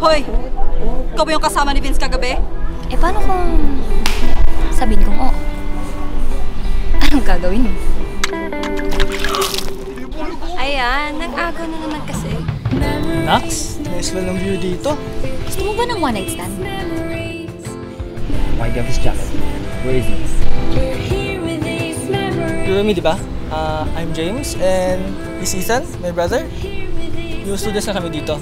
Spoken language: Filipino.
Hoy! Ikaw ba yung kasama ni Vince kagabi? Eh, paano kung sabihin kong oo? Anong gagawin mo? Ayan, nag-agaw na naman kasi. Nax, nice lang ang view dito. Gusto mo ba ng one night stand? Why do you have jacket? Where is it? You remember me, di ba? Uh, I'm James and this is Ethan, my brother. New students na kami dito.